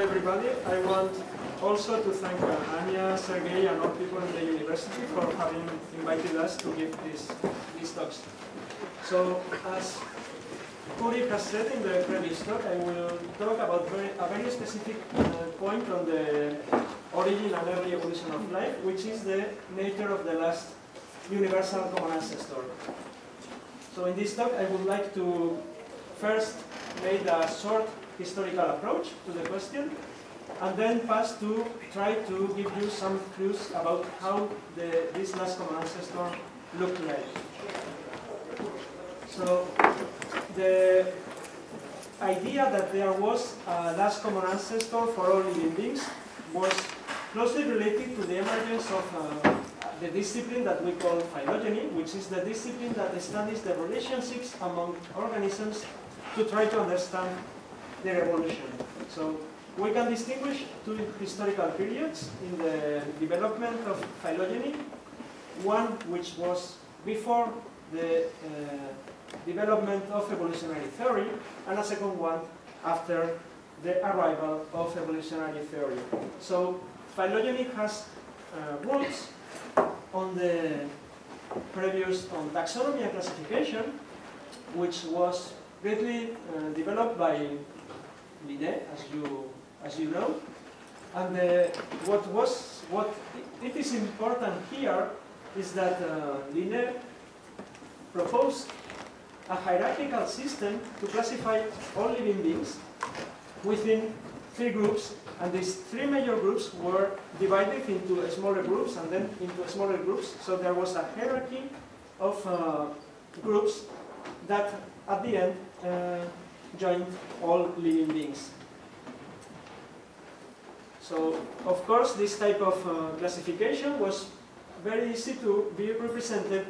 everybody. I want also to thank Anya, Sergey, and all people in the university for having invited us to give this, these talks. So, as Puri has said in the previous talk, I will talk about very, a very specific uh, point on the origin and early evolution of life, which is the nature of the last universal common ancestor. So in this talk, I would like to first make a short historical approach to the question, and then pass to try to give you some clues about how the, this last common ancestor looked like. So the idea that there was a last common ancestor for all living beings was closely related to the emergence of uh, the discipline that we call phylogeny, which is the discipline that studies the relationships among organisms to try to understand their evolution. So we can distinguish two historical periods in the development of phylogeny. One which was before the uh, development of evolutionary theory, and a second one after the arrival of evolutionary theory. So phylogeny has uh, roots on the previous on taxonomy and classification, which was greatly uh, developed by Linné, as you as you know. And uh, what was what it is important here is that uh, Linné proposed a hierarchical system to classify all living beings within three groups, and these three major groups were divided into smaller groups and then into smaller groups. So there was a hierarchy of uh, groups that at the end uh, joined all living beings. So, of course, this type of uh, classification was very easy to be represented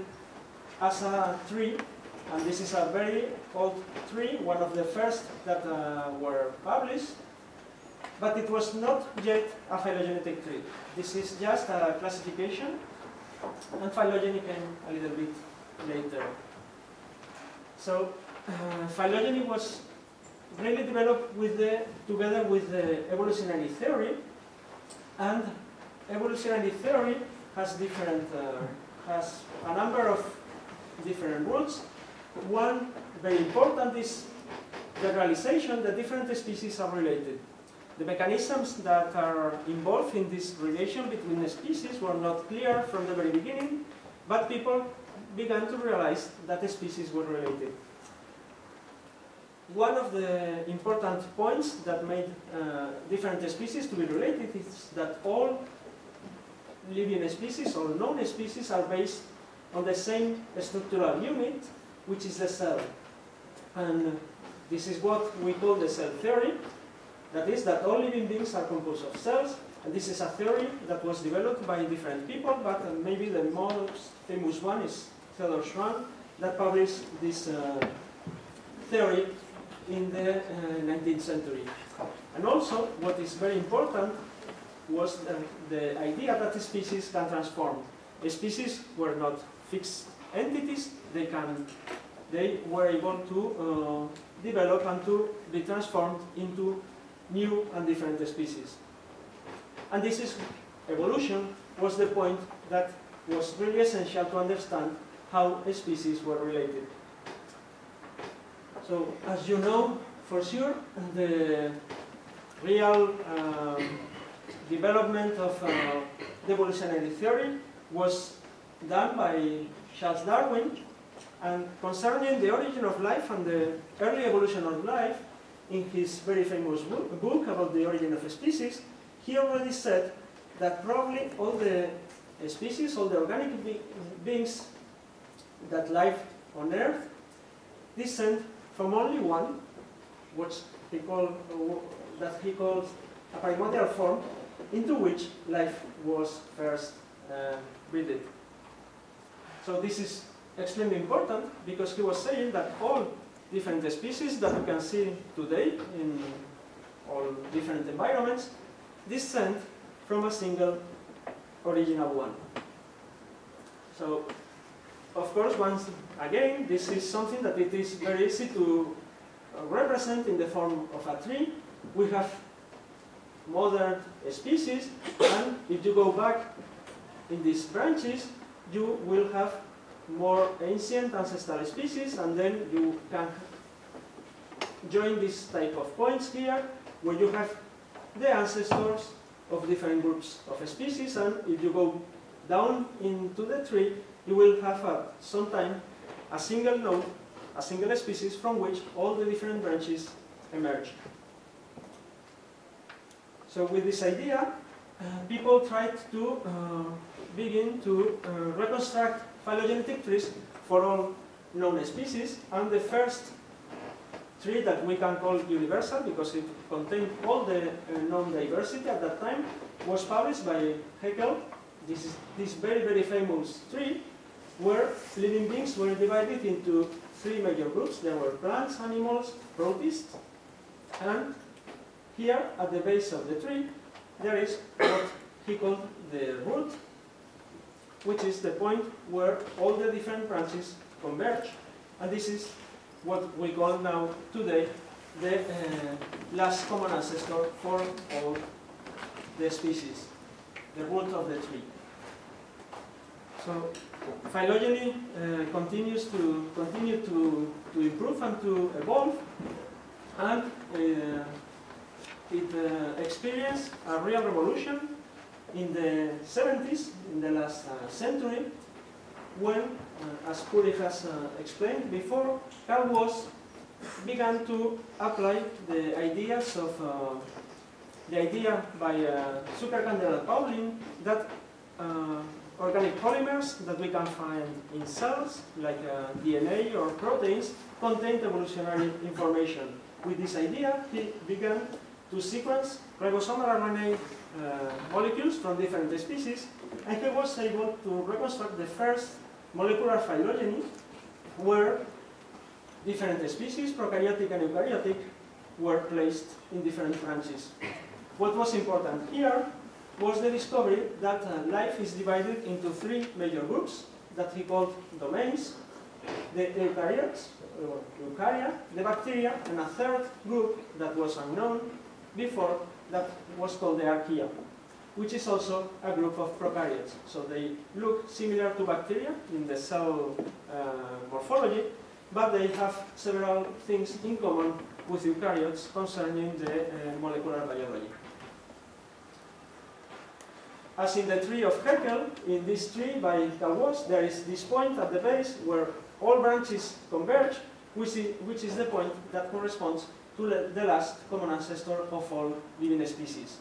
as a tree, and this is a very old tree, one of the first that uh, were published, but it was not yet a phylogenetic tree. This is just a classification, and phylogeny came a little bit later. So, uh, phylogeny was really developed with the, together with the evolutionary theory, and evolutionary theory has different, uh, has a number of different rules. One very important is generalization that different species are related. The mechanisms that are involved in this relation between the species were not clear from the very beginning, but people began to realize that the species were related one of the important points that made uh, different species to be related is that all living species or known species are based on the same structural unit, which is the cell. And this is what we call the cell theory. That is, that all living beings are composed of cells, and this is a theory that was developed by different people, but uh, maybe the most famous one is Theodor Schwann, that published this uh, theory in the uh, 19th century. And also, what is very important was the, the idea that species can transform. Species were not fixed entities, they, can, they were able to uh, develop and to be transformed into new and different species. And this is evolution was the point that was really essential to understand how species were related. So, as you know, for sure, the real um, development of uh, evolutionary theory was done by Charles Darwin. And concerning the origin of life and the early evolution of life, in his very famous book, book about the origin of species, he already said that probably all the species, all the organic be beings that live on Earth descend from only one, which he called, that he called a primordial form, into which life was first uh, breathed. So this is extremely important because he was saying that all different species that we can see today in all different environments descend from a single original one. So of course, once again, this is something that it is very easy to uh, represent in the form of a tree. We have modern species, and if you go back in these branches, you will have more ancient ancestral species, and then you can join this type of points here, where you have the ancestors of different groups of species, and if you go down into the tree, you will have uh, sometime a single node, a single species from which all the different branches emerge. So with this idea, uh, people tried to uh, begin to uh, reconstruct phylogenetic trees for all known species, and the first tree that we can call universal because it contained all the uh, known diversity at that time was published by Haeckel. This is this very, very famous tree where living beings were divided into three major groups. There were plants, animals, protists, and here at the base of the tree there is what he called the root, which is the point where all the different branches converge. And this is what we call now today the uh, last common ancestor for all the species, the root of the tree. So phylogeny uh, continues to continue to, to improve and to evolve, and uh, it uh, experienced a real revolution in the 70s, in the last uh, century, when, uh, as Puri has uh, explained before, Carl Woese began to apply the ideas of the idea by uh, Zuckerkandl and Pauling that uh, organic polymers that we can find in cells, like uh, DNA or proteins, contain evolutionary information. With this idea, he began to sequence ribosomal RNA uh, molecules from different species, and he was able to reconstruct the first molecular phylogeny where different species, prokaryotic and eukaryotic, were placed in different branches. What was important here was the discovery that uh, life is divided into three major groups that he called domains, the eukaryotes, or eukarya, the bacteria, and a third group that was unknown before that was called the archaea, which is also a group of prokaryotes. So they look similar to bacteria in the cell uh, morphology, but they have several things in common with eukaryotes concerning the uh, molecular biology. As in the tree of Haeckel, in this tree by Woese, there is this point at the base where all branches converge, which is, which is the point that corresponds to the last common ancestor of all living species.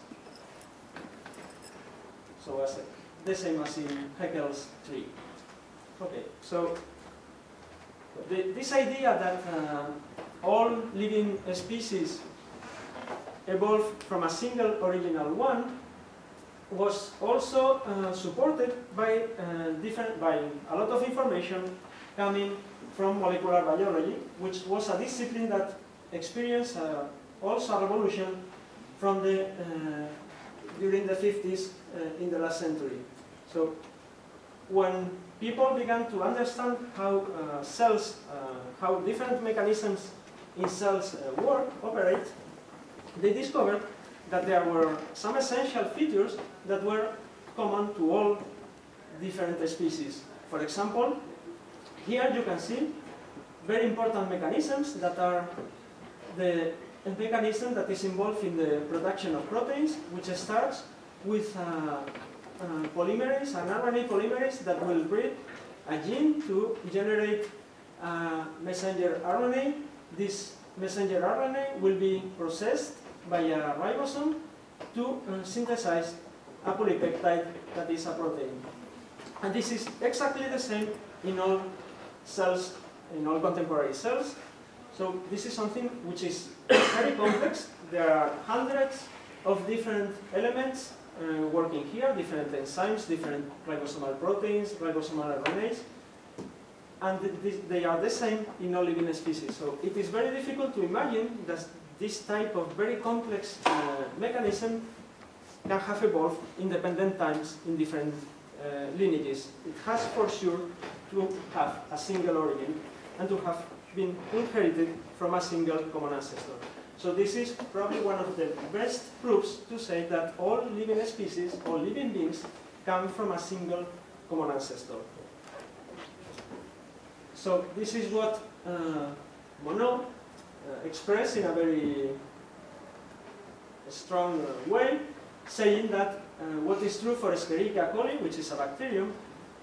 So as the same as in Haeckel's tree. Okay, so the, this idea that uh, all living species evolve from a single original one was also uh, supported by uh, different by a lot of information coming from molecular biology, which was a discipline that experienced uh, also a revolution from the uh, during the 50s uh, in the last century. So when people began to understand how uh, cells, how different mechanisms in cells work, operate, they discovered that there were some essential features that were common to all different species. For example, here you can see very important mechanisms that are the mechanism that is involved in the production of proteins, which starts with uh, uh, polymerase, an RNA polymerase that will read a gene to generate a messenger RNA. This messenger RNA will be processed by a ribosome to uh, synthesize a polypeptide that is a protein. And this is exactly the same in all cells, in all contemporary cells. So this is something which is very complex. There are hundreds of different elements uh, working here, different enzymes, different ribosomal proteins, ribosomal RNAs, and th they are the same in all living species. So it is very difficult to imagine that this type of very complex uh, mechanism can have evolved independent times in different uh, lineages. It has for sure to have a single origin and to have been inherited from a single common ancestor. So this is probably one of the best proofs to say that all living species, all living beings, come from a single common ancestor. So this is what uh, Monod uh, expressed in a very strong uh, way, saying that uh, what is true for Escherichia coli, which is a bacterium,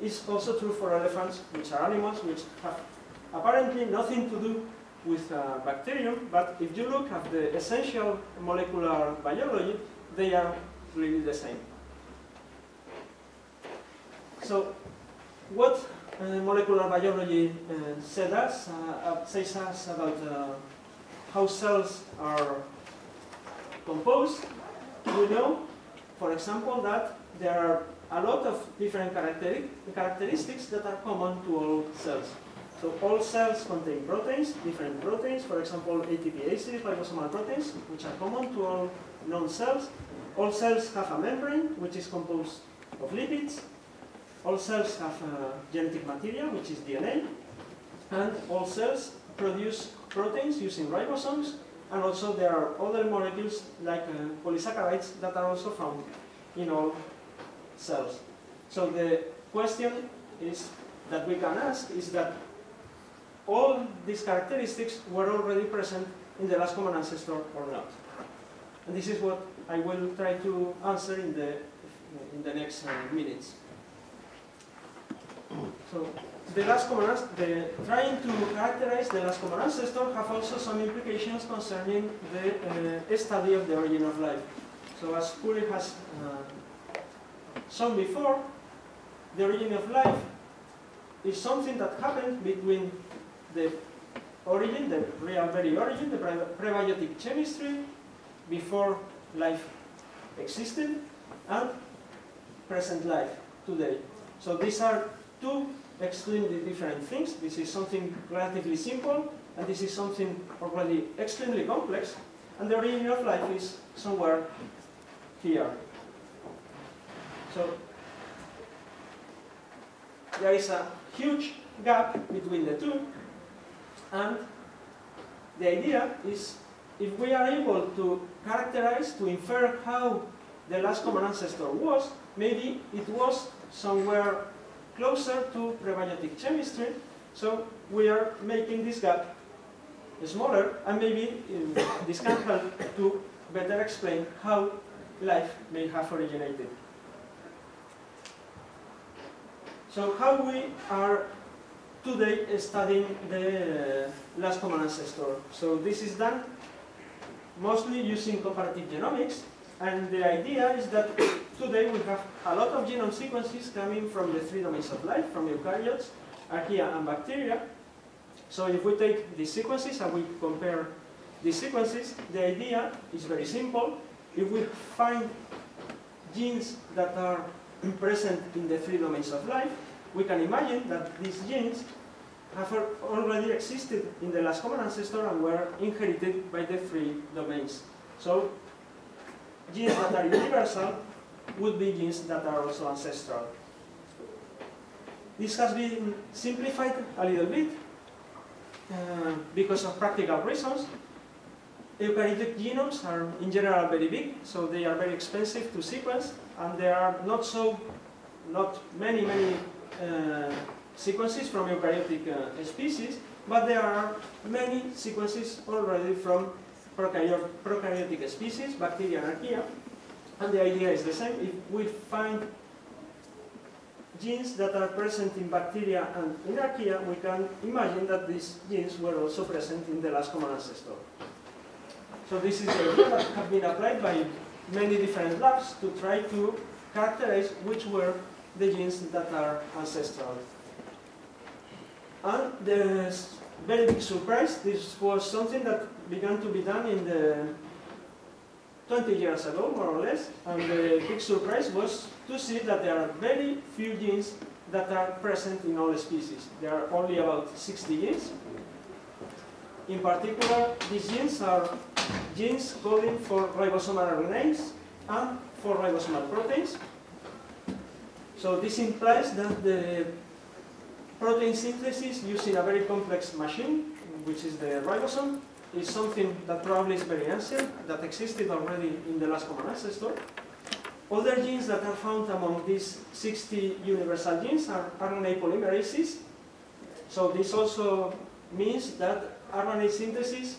is also true for elephants, which are animals which have apparently nothing to do with a bacterium, but if you look at the essential molecular biology, they are really the same. So, what uh, molecular biology uh, said us, uh, uh says us about uh, how cells are composed? Do we know, for example, that there are a lot of different characteristics that are common to all cells. So all cells contain proteins, different proteins, for example, ATPases, ribosomal proteins, which are common to all known cells. All cells have a membrane, which is composed of lipids. All cells have uh, genetic material, which is DNA. And all cells produce proteins using ribosomes. And also there are other molecules like uh, polysaccharides that are also found in all cells. So the question is that we can ask is that all these characteristics were already present in the last common ancestor or not. And this is what I will try to answer in the, in the next uh, minutes. So the last common the, trying to characterize the last common ancestor have also some implications concerning the uh, study of the origin of life. So as Puri has uh, shown before, the origin of life is something that happened between the origin, the real very origin, the prebiotic chemistry before life existed and present life today. So these are two extremely different things. This is something relatively simple and this is something already extremely complex and the origin of life is somewhere here. So there is a huge gap between the two and the idea is if we are able to characterize, to infer how the last common ancestor was, maybe it was somewhere closer to prebiotic chemistry, so we are making this gap smaller, and maybe uh, this can help to better explain how life may have originated. So how we are today studying the last common ancestor. So this is done mostly using comparative genomics, and the idea is that today we have a lot of genome sequences coming from the three domains of life, from eukaryotes, archaea, and bacteria. So if we take these sequences and we compare these sequences, the idea is very simple. If we find genes that are present in the three domains of life, we can imagine that these genes have already existed in the last common ancestor and were inherited by the three domains. So genes that are universal would be genes that are also ancestral. This has been simplified a little bit uh, because of practical reasons. Eukaryotic genomes are in general very big, so they are very expensive to sequence, and there are not so, not many, many uh, sequences from eukaryotic uh, species, but there are many sequences already from prokaryotic species, bacteria and archaea, and the idea is the same. If we find genes that are present in bacteria and in archaea, we can imagine that these genes were also present in the last common ancestor. So this is the idea that have been applied by many different labs to try to characterize which were the genes that are ancestral. And the very big surprise, this was something that began to be done in the 20 years ago, more or less, and the big surprise was to see that there are very few genes that are present in all species. There are only about 60 genes. In particular, these genes are genes coding for ribosomal RNAs and for ribosomal proteins, so this implies that the protein synthesis using a very complex machine, which is the ribosome, is something that probably is very ancient, that existed already in the last common ancestor. Other genes that are found among these 60 universal genes are RNA polymerases. So this also means that RNA synthesis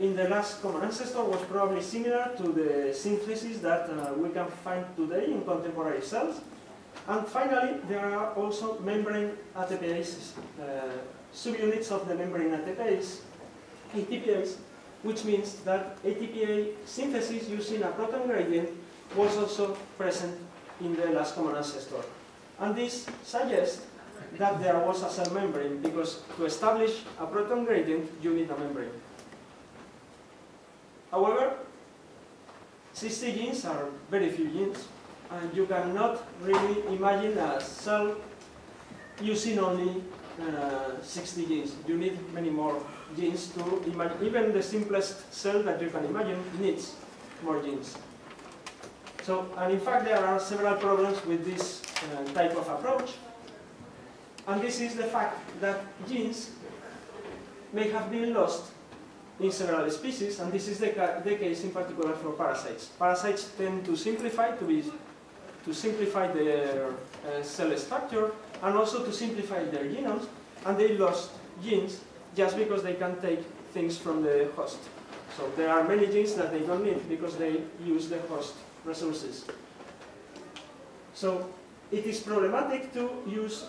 in the last common ancestor was probably similar to the synthesis that uh, we can find today in contemporary cells. And finally, there are also membrane ATPases, uh, subunits of the membrane ATPase, ATPase, which means that ATPA synthesis using a proton gradient was also present in the last common ancestor. And this suggests that there was a cell membrane, because to establish a proton gradient, you need a membrane. However, 60 genes are very few genes, and you cannot really imagine a cell using only uh, 60 genes. You need many more genes to imagine. Even the simplest cell that you can imagine needs more genes. So, and in fact, there are several problems with this uh, type of approach. And this is the fact that genes may have been lost in several species, and this is the, the case in particular for parasites. Parasites tend to simplify to be to simplify their uh, cell structure and also to simplify their genomes, and they lost genes just because they can take things from the host. So there are many genes that they don't need because they use the host resources. So it is problematic to use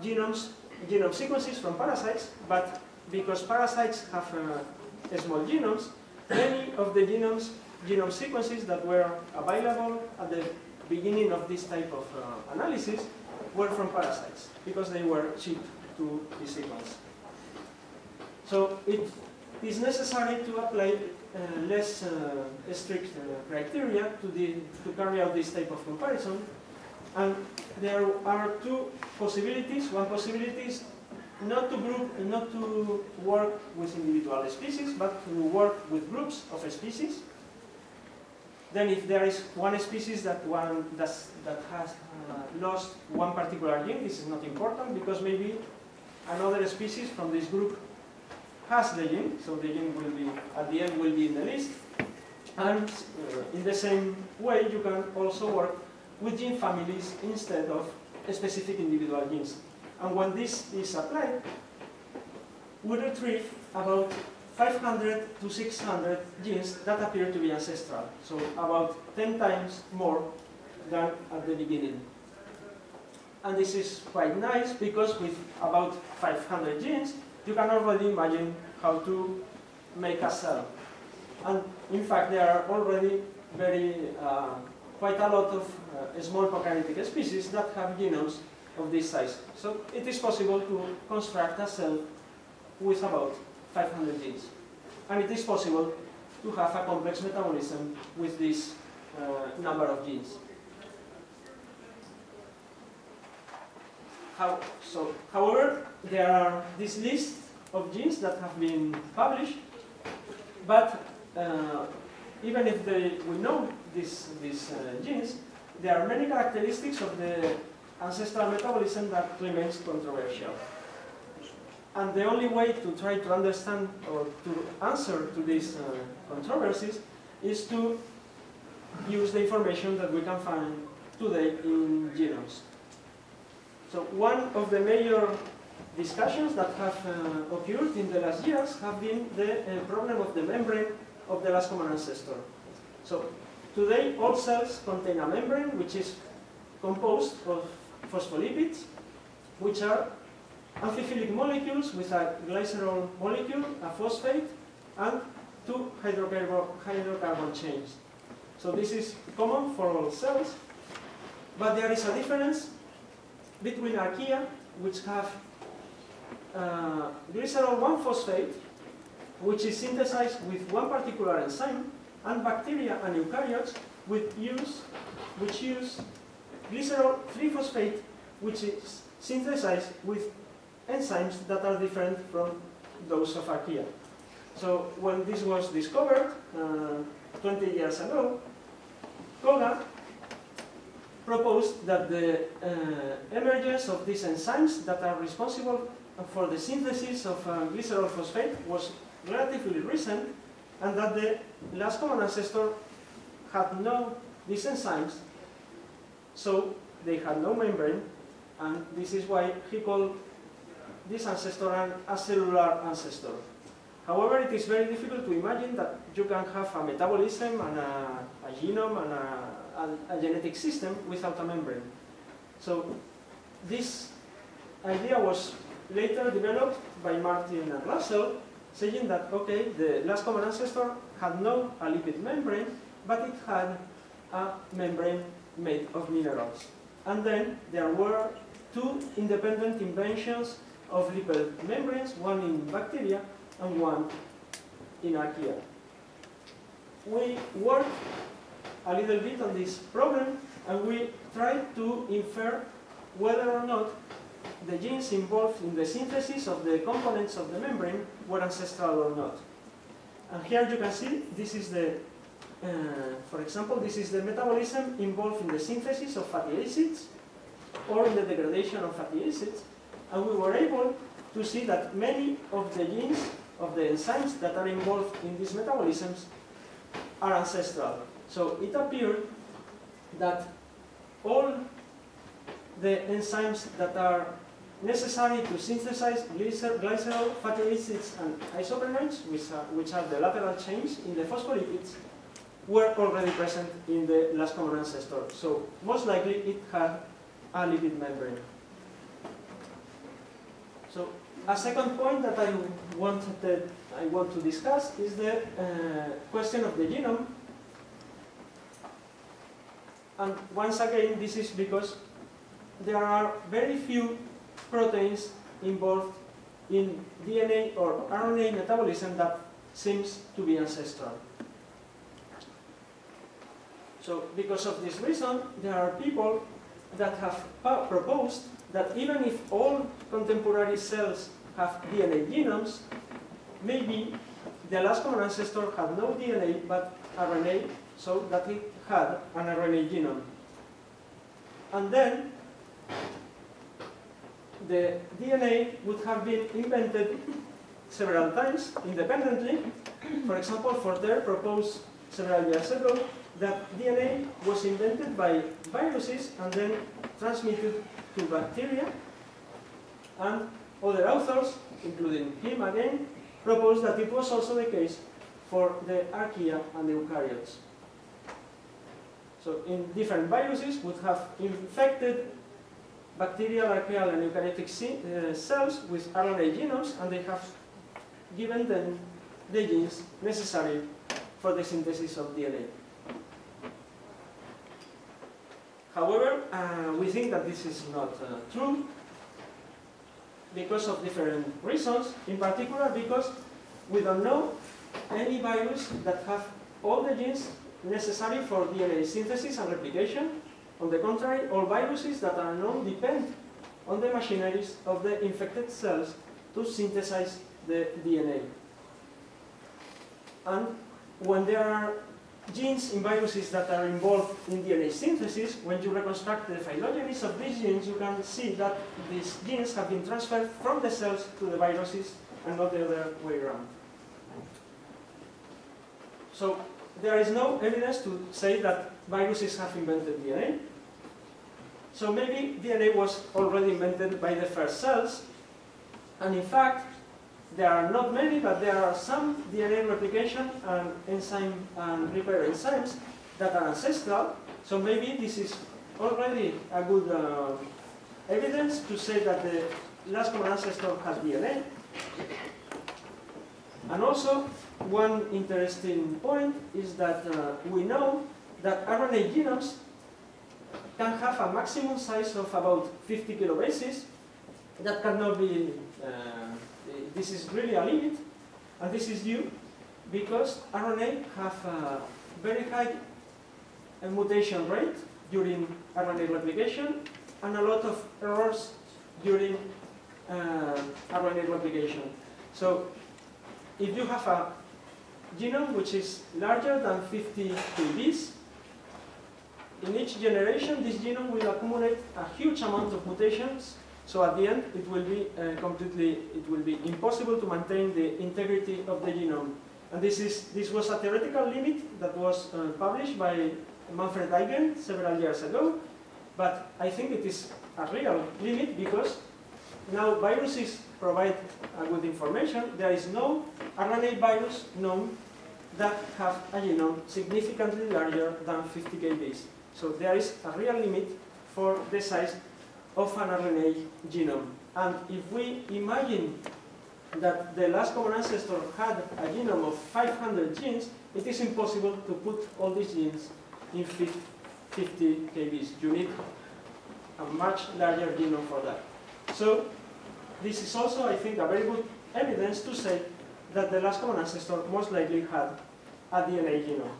genomes, genome sequences from parasites, but because parasites have uh, small genomes, many of the genomes, genome sequences that were available at the beginning of this type of uh, analysis were from parasites, because they were cheap to be sequenced. So it is necessary to apply uh, less uh, strict uh, criteria to, the, to carry out this type of comparison. And there are two possibilities. One possibility is not to group, not to work with individual species, but to work with groups of species. Then if there is one species that one that has uh, lost one particular gene, this is not important because maybe another species from this group has the gene, so the gene will be, at the end, will be in the list. And uh, in the same way, you can also work with gene families instead of specific individual genes. And when this is applied, we retrieve about 500 to 600 genes that appear to be ancestral. So about 10 times more than at the beginning. And this is quite nice because with about 500 genes, you can already imagine how to make a cell. And in fact, there are already very, uh, quite a lot of uh, small prokaryotic species that have genomes of this size. So it is possible to construct a cell with about 500 genes. And it is possible to have a complex metabolism with this uh, number of genes. How, so, however, there are this list of genes that have been published, but uh, even if they, we know these, these uh, genes, there are many characteristics of the ancestral metabolism that remains controversial. And the only way to try to understand or to answer to these uh, controversies is to use the information that we can find today in genomes. So one of the major discussions that have uh, occurred in the last years have been the uh, problem of the membrane of the last common ancestor. So today all cells contain a membrane which is composed of phospholipids which are amphiphilic molecules with a glycerol molecule, a phosphate, and two hydrocarbon, hydrocarbon chains. So this is common for all cells, but there is a difference between archaea, which have uh, glycerol 1-phosphate, which is synthesized with one particular enzyme, and bacteria and eukaryotes with use, which use glycerol 3-phosphate, which is synthesized with enzymes that are different from those of archaea. So when this was discovered uh, 20 years ago, Koga proposed that the uh, emergence of these enzymes that are responsible for the synthesis of uh, glycerol phosphate was relatively recent and that the last common ancestor had no these enzymes, so they had no membrane, and this is why he called this ancestor an acellular ancestor. However, it is very difficult to imagine that you can have a metabolism and a, a genome and a, a, a genetic system without a membrane. So this idea was later developed by Martin and Russell, saying that, okay, the last common ancestor had no a lipid membrane, but it had a membrane made of minerals. And then there were two independent inventions of lipid membranes, one in bacteria and one in archaea. We worked a little bit on this problem and we tried to infer whether or not the genes involved in the synthesis of the components of the membrane were ancestral or not. And here you can see, this is the, uh, for example, this is the metabolism involved in the synthesis of fatty acids or in the degradation of fatty acids. And we were able to see that many of the genes of the enzymes that are involved in these metabolisms are ancestral. So it appeared that all the enzymes that are necessary to synthesize glycerol, fatty acids, and isoprenoids, which are, which are the lateral chains in the phospholipids, were already present in the last common ancestor. So most likely it had a lipid membrane. So a second point that I wanted that I want to discuss is the uh, question of the genome. And once again, this is because there are very few proteins involved in DNA or RNA metabolism that seems to be ancestral. So because of this reason, there are people that have proposed that even if all contemporary cells have DNA genomes, maybe the last common ancestor had no DNA but RNA, so that it had an RNA genome. And then the DNA would have been invented several times independently. For example, Forterre proposed several years ago that DNA was invented by viruses and then transmitted to bacteria. And other authors, including him again, proposed that it was also the case for the archaea and the eukaryotes. So in different viruses would have infected bacterial, archaeal, and eukaryotic uh, cells with RNA genomes, and they have given them the genes necessary for the synthesis of DNA. However, uh, we think that this is not uh, true because of different reasons, in particular because we don't know any virus that have all the genes necessary for DNA synthesis and replication. On the contrary, all viruses that are known depend on the machineries of the infected cells to synthesize the DNA. And when there are genes in viruses that are involved in DNA synthesis, when you reconstruct the phylogenies of these genes, you can see that these genes have been transferred from the cells to the viruses and not the other way around. So there is no evidence to say that viruses have invented DNA. So maybe DNA was already invented by the first cells, and in fact, there are not many, but there are some DNA replication and enzyme and repair enzymes that are ancestral. So maybe this is already a good uh, evidence to say that the last common ancestor has DNA. And also, one interesting point is that uh, we know that RNA genomes can have a maximum size of about 50 kilobases that cannot be uh, this is really a limit, and this is due because RNA have a very high mutation rate during RNA replication and a lot of errors during uh, RNA replication. So if you have a genome which is larger than 50 kbs, in each generation this genome will accumulate a huge amount of mutations So at the end, it will be uh, completely, it will be impossible to maintain the integrity of the genome. And this, is, this was a theoretical limit that was uh, published by Manfred Eigen several years ago, but I think it is a real limit because now viruses provide uh, good information. There is no RNA virus known that have a genome significantly larger than 50 kbs. So there is a real limit for the size of an RNA genome. And if we imagine that the last common ancestor had a genome of 500 genes, it is impossible to put all these genes in 50 kbs. You need a much larger genome for that. So this is also, I think, a very good evidence to say that the last common ancestor most likely had a DNA genome.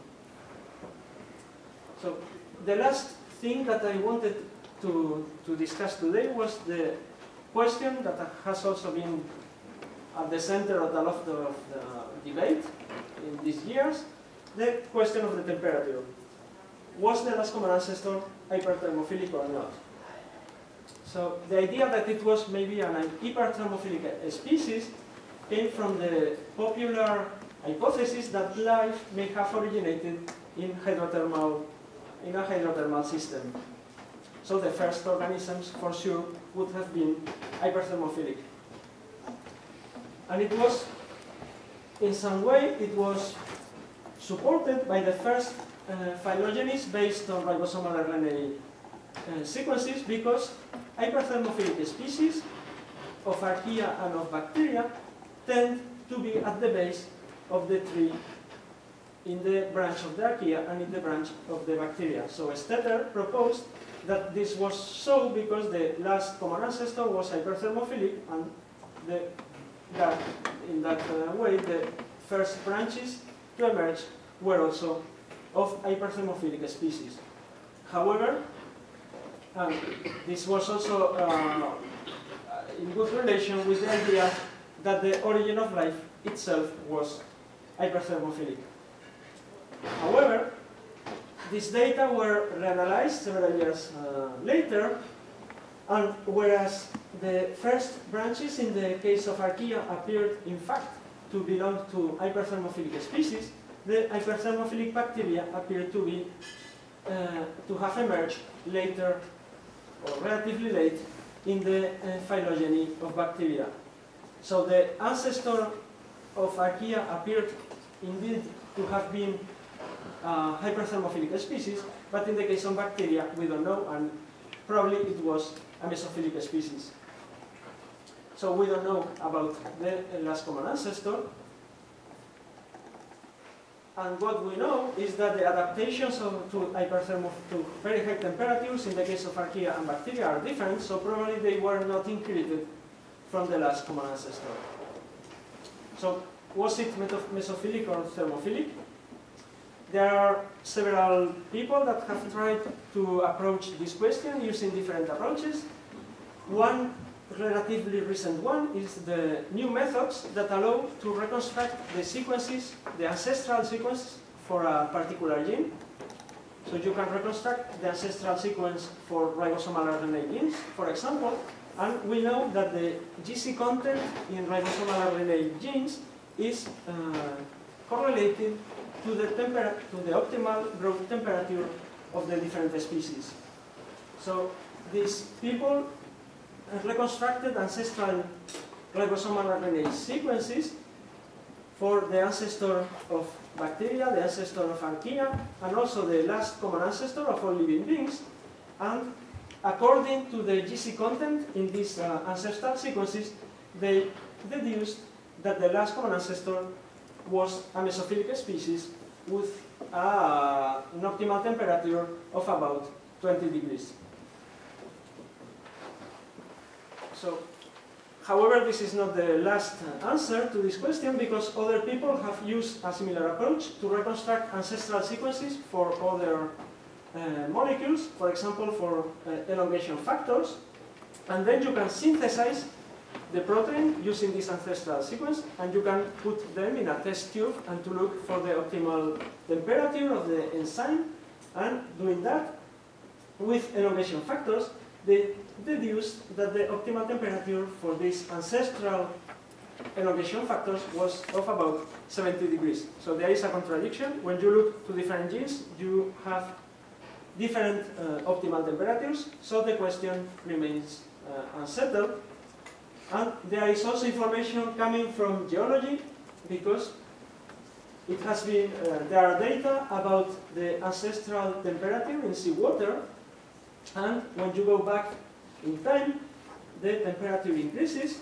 So the last thing that I wanted to, to discuss today was the question that has also been at the center of the, the, of the debate in these years, the question of the temperature. Was the last common ancestor hyperthermophilic or not? So the idea that it was maybe an hyperthermophilic species came from the popular hypothesis that life may have originated in hydrothermal in a hydrothermal system. So the first organisms, for sure, would have been hyperthermophilic. And it was, in some way, it was supported by the first uh, phylogenies based on ribosomal RNA uh, sequences because hyperthermophilic species of archaea and of bacteria tend to be at the base of the tree in the branch of the archaea and in the branch of the bacteria. So Stetter proposed that this was so because the last common ancestor was hyperthermophilic and the, that in that uh, way the first branches to emerge were also of hyperthermophilic species. However, um, this was also uh, in good relation with the idea that the origin of life itself was hyperthermophilic. However, these data were reanalyzed several years uh, later, and whereas the first branches in the case of Archaea appeared in fact to belong to hyperthermophilic species, the hyperthermophilic bacteria appeared to be uh, to have emerged later or relatively late in the uh, phylogeny of bacteria. So the ancestor of Archaea appeared indeed to have been uh, hyperthermophilic species, but in the case of bacteria, we don't know, and probably it was a mesophilic species. So we don't know about the last common ancestor. And what we know is that the adaptations of, to hyperthermo to very high temperatures in the case of archaea and bacteria are different, so probably they were not inherited from the last common ancestor. So was it mesophilic or thermophilic? There are several people that have tried to approach this question using different approaches. One relatively recent one is the new methods that allow to reconstruct the sequences, the ancestral sequence for a particular gene. So you can reconstruct the ancestral sequence for ribosomal RNA genes, for example, and we know that the GC content in ribosomal RNA genes is uh, correlated to the, to the optimal growth temperature of the different species. So these people reconstructed ancestral ribosomal RNA sequences for the ancestor of bacteria, the ancestor of archaea, and also the last common ancestor of all living beings. And according to the GC content in these uh, ancestral sequences, they deduced that the last common ancestor was a mesophilic species with an optimal temperature of about 20 degrees. So, however, this is not the last answer to this question because other people have used a similar approach to reconstruct ancestral sequences for other uh, molecules, for example, for uh, elongation factors, and then you can synthesize the protein using this ancestral sequence and you can put them in a test tube and to look for the optimal temperature of the enzyme and doing that with elongation factors they deduced that the optimal temperature for these ancestral elongation factors was of about 70 degrees. So there is a contradiction. When you look to different genes, you have different uh, optimal temperatures, so the question remains uh, unsettled. And there is also information coming from geology, because it has been, uh, there are data about the ancestral temperature in seawater, and when you go back in time, the temperature increases,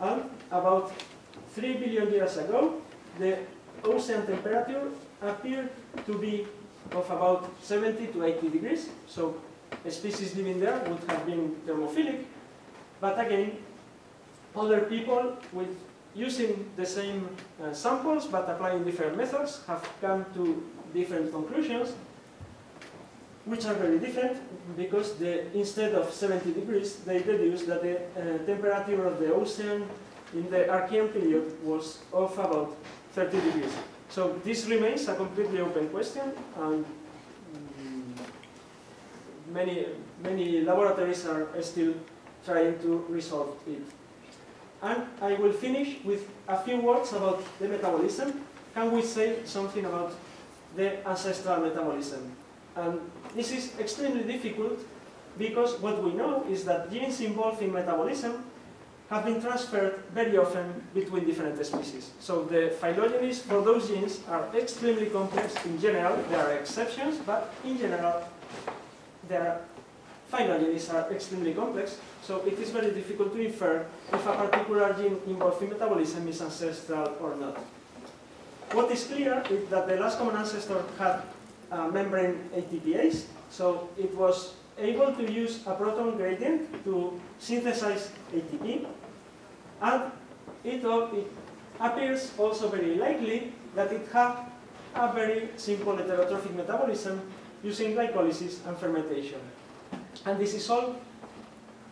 and about 3 billion years ago, the ocean temperature appeared to be of about 70 to 80 degrees, so species living there would have been thermophilic, but again, other people with using the same uh, samples but applying different methods have come to different conclusions, which are very different because the, instead of 70 degrees, they deduce that the uh, temperature of the ocean in the Archean period was of about 30 degrees. So this remains a completely open question, and mm, many, many laboratories are still trying to resolve it. And I will finish with a few words about the metabolism. Can we say something about the ancestral metabolism? And this is extremely difficult because what we know is that genes involved in metabolism have been transferred very often between different species. So the phylogenies for those genes are extremely complex in general. There are exceptions, but in general, their phylogenies are extremely complex. So it is very difficult to infer if a particular gene involved in metabolism is ancestral or not. What is clear is that the last common ancestor had uh, a membrane ATPase, so it was able to use a proton gradient to synthesize ATP, and it, it appears also very likely that it had a very simple heterotrophic metabolism using glycolysis and fermentation. And this is all,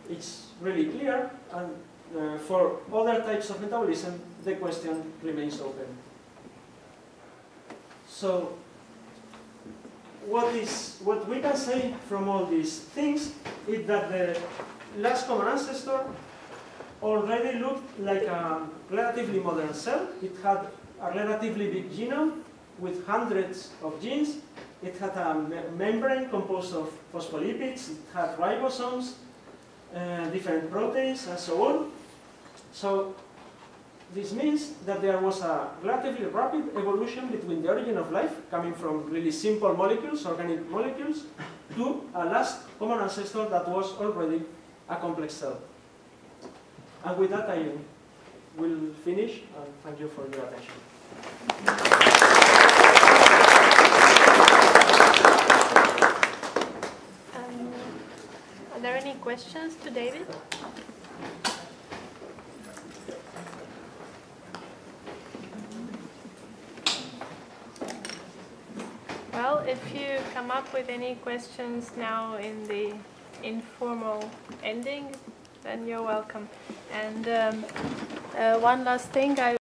it's really clear, and uh, for other types of metabolism, the question remains open. So what is what we can say from all these things is that the last common ancestor already looked like a relatively modern cell. It had a relatively big genome with hundreds of genes. It had a me membrane composed of phospholipids. It had ribosomes, uh, different proteins, and so on. So this means that there was a relatively rapid evolution between the origin of life, coming from really simple molecules, organic molecules, to a last common ancestor that was already a complex cell. And with that, I will finish, and thank you for your attention. Um, are there any questions to David? Well, if you come up with any questions now in the informal ending, then you're welcome. And um, uh, one last thing, I